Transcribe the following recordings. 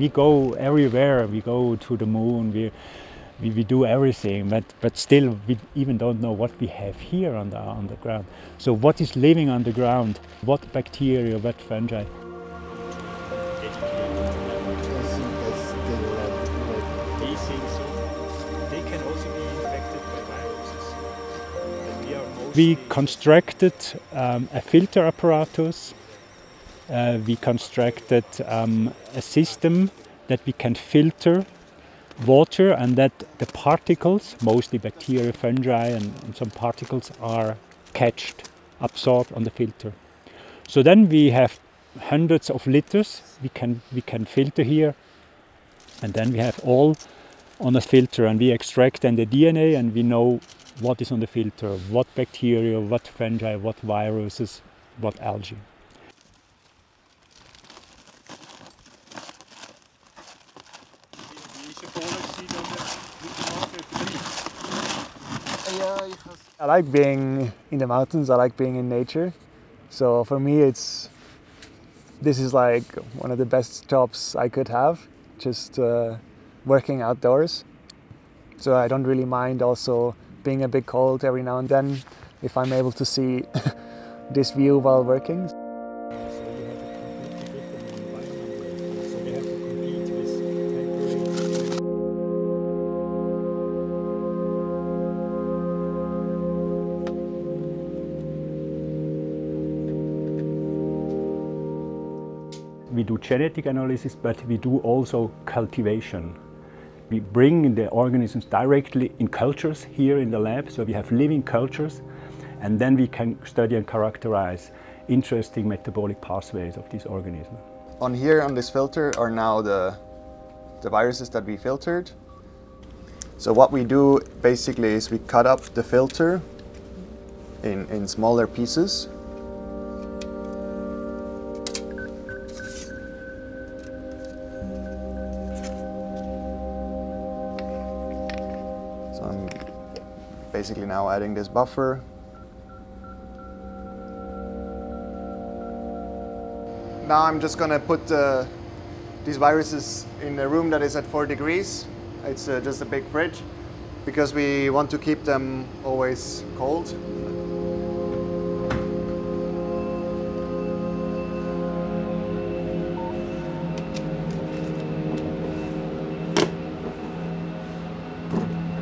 We go everywhere, we go to the moon, we, we, we do everything, but, but still we even don't know what we have here on the, on the ground. So what is living on the ground? What bacteria, what fungi? We constructed um, a filter apparatus. Uh, we constructed um, a system that we can filter water and that the particles, mostly bacteria, fungi, and, and some particles, are catched, absorbed on the filter. So then we have hundreds of liters we can we can filter here, and then we have all on a filter, and we extract then the DNA, and we know what is on the filter, what bacteria, what fungi, what viruses, what algae. I like being in the mountains. I like being in nature. So for me, it's this is like one of the best jobs I could have, just uh, working outdoors. So I don't really mind also being a bit cold every now and then if I'm able to see this view while working. We do genetic analysis, but we do also cultivation. We bring the organisms directly in cultures here in the lab, so we have living cultures, and then we can study and characterize interesting metabolic pathways of these organisms. On here on this filter are now the, the viruses that we filtered. So what we do basically is we cut up the filter in, in smaller pieces. Basically now adding this buffer Now I'm just gonna put uh, these viruses in a room that is at four degrees. It's uh, just a big fridge because we want to keep them always cold.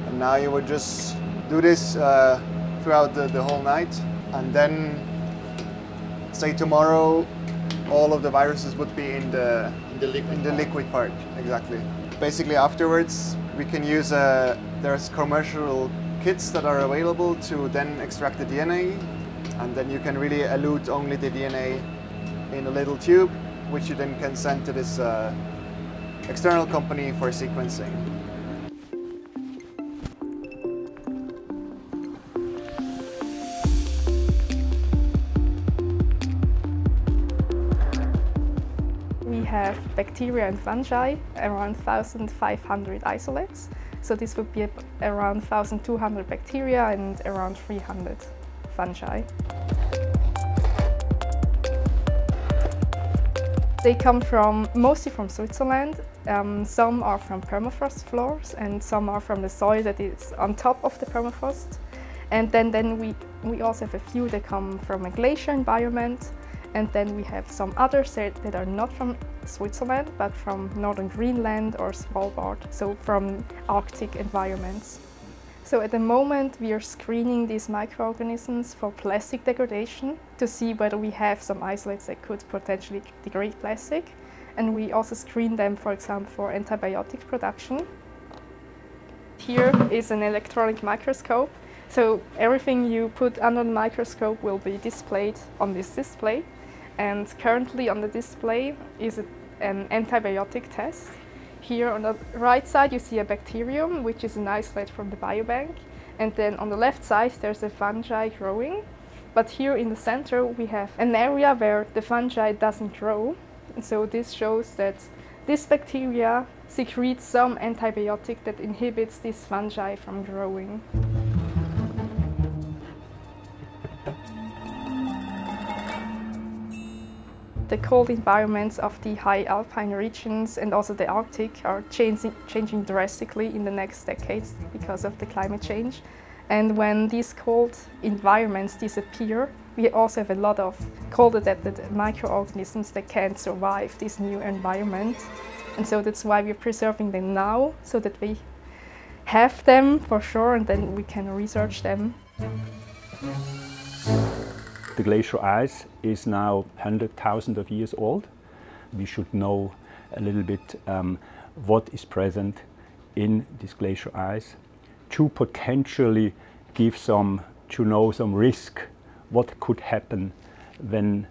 And now you would just do this uh, throughout the, the whole night and then say tomorrow all of the viruses would be in the in the liquid, in the liquid part exactly. Basically afterwards we can use uh, there's commercial kits that are available to then extract the dna and then you can really elute only the dna in a little tube which you then can send to this uh, external company for sequencing have bacteria and fungi, around 1,500 isolates. So this would be around 1,200 bacteria and around 300 fungi. They come from mostly from Switzerland. Um, some are from permafrost floors, and some are from the soil that is on top of the permafrost. And then, then we, we also have a few that come from a glacier environment. And then we have some others that, that are not from Switzerland, but from northern Greenland or Svalbard, so from Arctic environments. So at the moment we are screening these microorganisms for plastic degradation to see whether we have some isolates that could potentially degrade plastic. And we also screen them, for example, for antibiotic production. Here is an electronic microscope. So everything you put under the microscope will be displayed on this display. And currently on the display is an antibiotic test. Here on the right side you see a bacterium, which is an isolate from the biobank. And then on the left side there's a fungi growing. But here in the center we have an area where the fungi doesn't grow. And so this shows that this bacteria secretes some antibiotic that inhibits this fungi from growing. The cold environments of the high alpine regions and also the Arctic are changing, changing drastically in the next decades because of the climate change. And when these cold environments disappear, we also have a lot of cold adapted microorganisms that can't survive this new environment. And so that's why we're preserving them now, so that we have them for sure and then we can research them. The glacial ice is now 100,000 of years old. We should know a little bit um, what is present in this glacial ice to potentially give some, to know some risk, what could happen when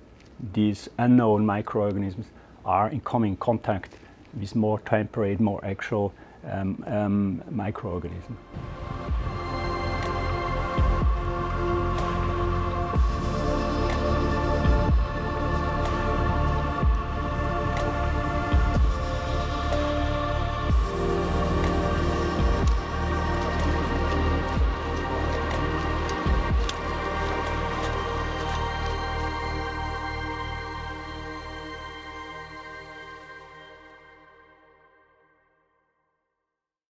these unknown microorganisms are in coming contact with more temperate, more actual um, um, microorganisms.